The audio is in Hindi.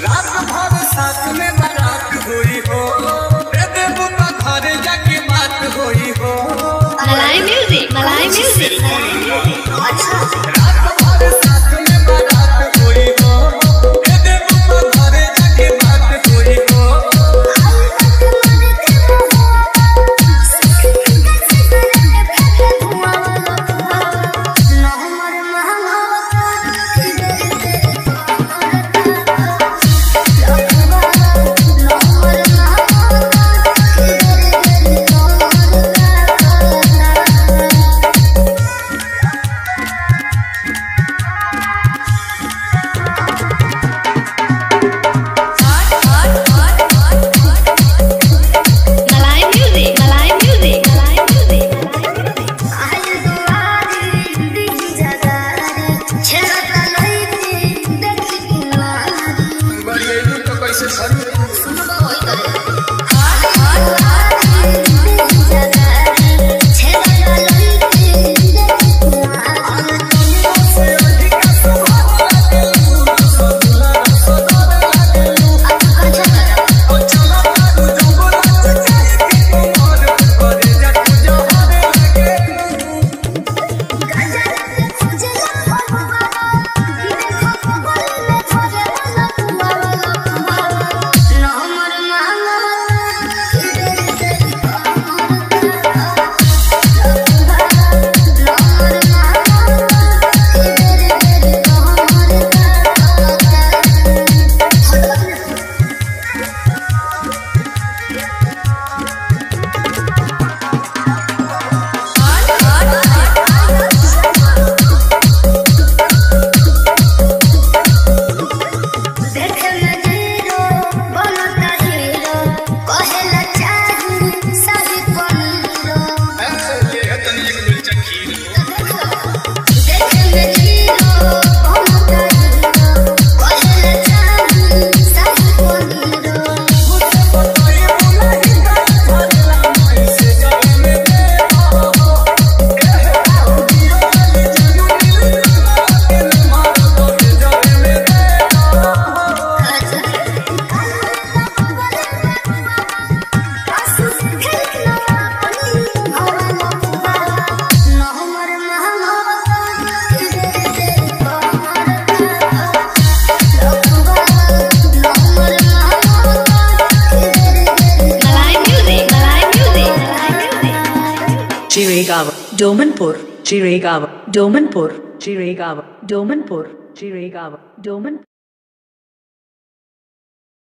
रात भर साथ में बारात हुई हो। रे देबू तो घरे जाके बात हुई हो। मलाई म्यूज़िक मलाई music This is Chiregaon Domanpur Chiregaon Domanpur Chiregaon Domanpur Chiregaon Doman